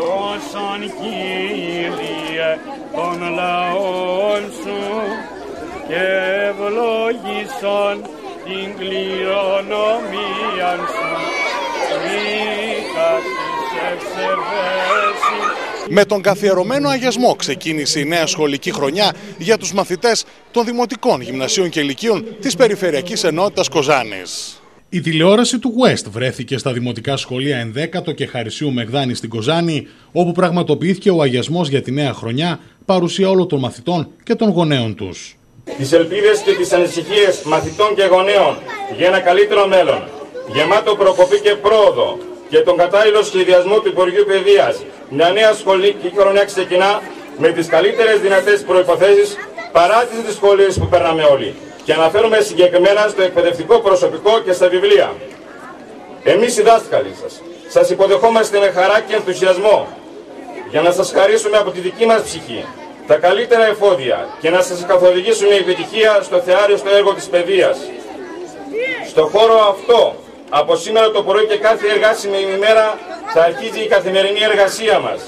Όσον Κύριε των λαών σου και ευλόγησον την κληρονομία σου Βήκα της ευσεβέσης Με τον καθιερωμένο αγιασμό ξεκίνησε η νέα σχολική χρονιά για τους μαθητές των Δημοτικών Γυμνασίων και Λυκείων της Περιφερειακής Ενότητας Κοζάνης. Η τηλεόραση του West βρέθηκε στα δημοτικά σχολεία Ενδέκατο και Χαρισίου Μεγδάνη στην Κοζάνη, όπου πραγματοποιήθηκε ο αγιασμός για τη νέα χρονιά, παρουσία όλων των μαθητών και των γονέων τους. τις ελπίδες και τις ανησυχίες μαθητών και γονέων για ένα καλύτερο μέλλον, γεμάτο προκοπή και πρόοδο και τον κατάλληλο σχεδιασμό του Υπουργείου Παιδείας. Μια νέα σχολική χρονιά ξεκινά με τις καλύτερες δυνατές προϋποθέσεις παρά τις δυσκολίες που περνάμε όλοι. Και αναφέρομαι συγκεκριμένα στο εκπαιδευτικό προσωπικό και στα βιβλία. Εμείς οι δάσκαλοι σας, σας υποδεχόμαστε με χαρά και ενθουσιασμό για να σας χαρίσουμε από τη δική μας ψυχή τα καλύτερα εφόδια και να σας καθοδηγήσουμε η επιτυχία στο θεάριο στο έργο της παιδείας. Στο χώρο αυτό, από σήμερα το πρωί και κάθε εργάσιμη ημέρα θα αρχίζει η καθημερινή εργασία μας.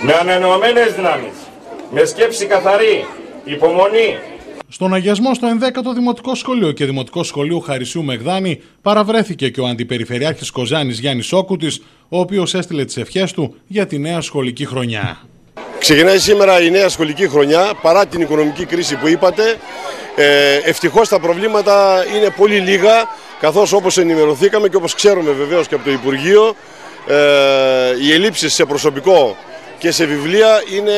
Με ανανεωμένες δυνάμεις, με σκέψη καθαρή, υπομονή, Στον αγιασμό στο 11ο Δημοτικό Σχολείο και Δημοτικό Σχολείο Χαρισίου Μεγδάνη παραβρέθηκε και ο Αντιπεριφερειάρχης Κοζάνης Γιάννης Όκουτης, ο οποίος έστειλε τις ευχές του για τη νέα σχολική χρονιά. Ξεκινάει σήμερα η νέα σχολική χρονιά παρά την οικονομική κρίση που είπατε. Ε, ευτυχώς τα προβλήματα είναι πολύ λίγα καθώς όπως ενημερωθήκαμε και όπως ξέρουμε βεβαίως και από το Υπουργείο ε, οι ελλείψεις σε προσωπικό και σε βιβλία είναι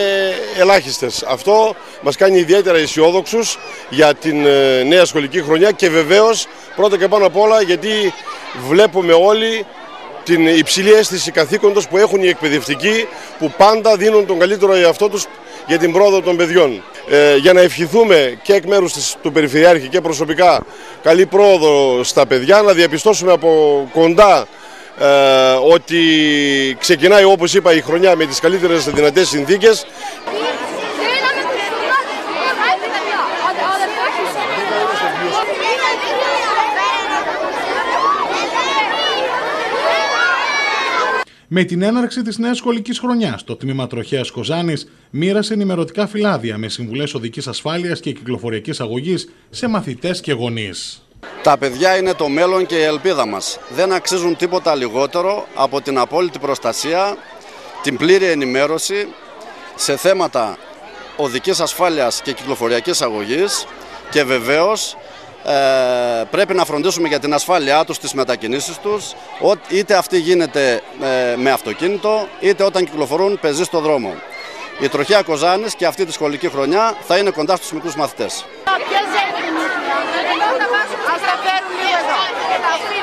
ελάχιστες. Αυτό μας κάνει ιδιαίτερα αισιόδοξους για την ε, νέα σχολική χρονιά και βεβαίως πρώτα και πάνω απ' όλα γιατί βλέπουμε όλοι την υψηλή αίσθηση καθήκοντος που έχουν οι εκπαιδευτικοί που πάντα δίνουν τον καλύτερο εαυτό τους για την πρόοδο των παιδιών. Ε, για να ευχηθούμε και εκ μέρους της, του Περιφερειάρχη και προσωπικά καλή πρόοδο στα παιδιά, να διαπιστώσουμε από κοντά ε, ότι ξεκινάει όπως είπα η χρονιά με τις καλύτερες δυνατές συνθήκες Με την έναρξη της νέας σχολικής χρονιάς, το τμήμα Τροχέα Κοζάνης μοίρασε ενημερωτικά φυλάδια με συμβουλές οδικής ασφάλειας και κυκλοφοριακής αγωγής σε μαθητές και γονείς. Τα παιδιά είναι το μέλλον και η ελπίδα μας. Δεν αξίζουν τίποτα λιγότερο από την απόλυτη προστασία, την πλήρη ενημέρωση σε θέματα οδικής ασφάλειας και κυκλοφοριακής αγωγής και βεβαίως ε, πρέπει να φροντίσουμε για την ασφάλειά τους στις μετακινήσεις τους είτε αυτή γίνεται ε, με αυτοκίνητο είτε όταν κυκλοφορούν πεζοί στο δρόμο. Η τροχιά Κοζάνης και αυτή τη σχολική χρονιά θα είναι κοντά στους μικρούς μαθητές. Hasta ver un libro.